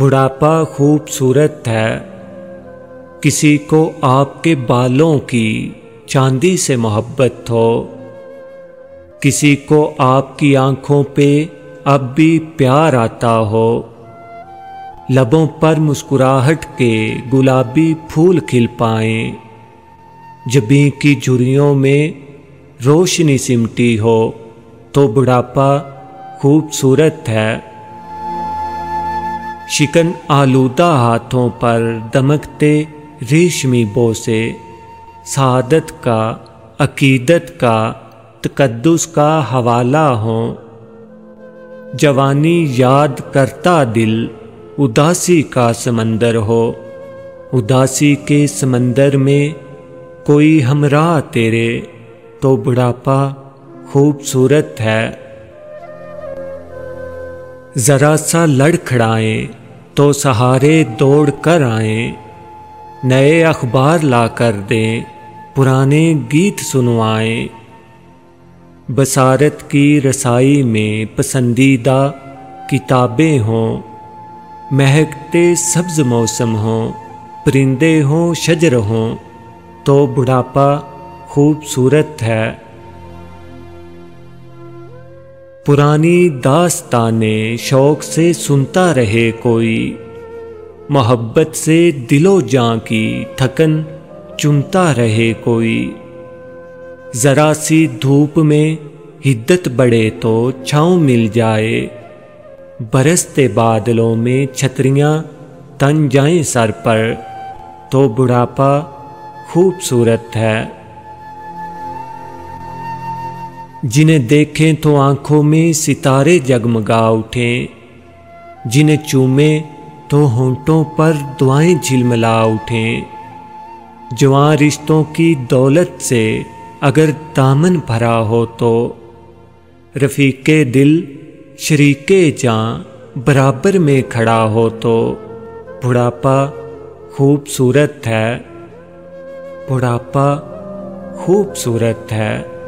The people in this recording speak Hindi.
बुढ़ापा खूबसूरत है। किसी को आपके बालों की चांदी से मोहब्बत हो। किसी को आपकी आँखों पे अब भी प्यार आता हो। लबों पर मुस्कुराहट के गुलाबी फूल खिल पाए। जबी की झुरियों में रोशनी सिमटी हो। तो बुढ़ापा खूबसूरत है। शिकन आलूदा हाथों पर दमकते रेशमी बोसे सादत का, अकीदत का, तकद्दुस का हवाला हो। जवानी याद करता दिल, उदासी का समंदर हो। उदासी के समंदर में कोई हमरा तेरे तो बुढ़ापा खूबसूरत है। जरा सा लड़खड़ाए तो सहारे दौड़ कर आए, नए अखबार ला कर दें, पुराने गीत सुनवाएँ। बसारत की रसाई में पसंदीदा किताबें हों, महकते सब्ज मौसम हों, परिंदे हों, शजर हों तो बुढ़ापा खूबसूरत है। पुरानी दास्ताने शौक से सुनता रहे कोई। मोहब्बत से दिलो जां की थकन चुनता रहे कोई। जरा सी धूप में हिद्दत बढ़े तो छाँव मिल जाए। बरसते बादलों में छतरियाँ तन जाएँ सर पर तो बुढ़ापा खूबसूरत है। जिन्हें देखें तो आँखों में सितारे जगमगा उठें। जिन्हें चूमे तो होंठों पर दुआएँ झिलमिला उठें। जवान रिश्तों की दौलत से अगर दामन भरा हो तो। रफ़ीके दिल, शरीके जां बराबर में खड़ा हो तो। बुढ़ापा खूबसूरत है। बुढ़ापा खूबसूरत है।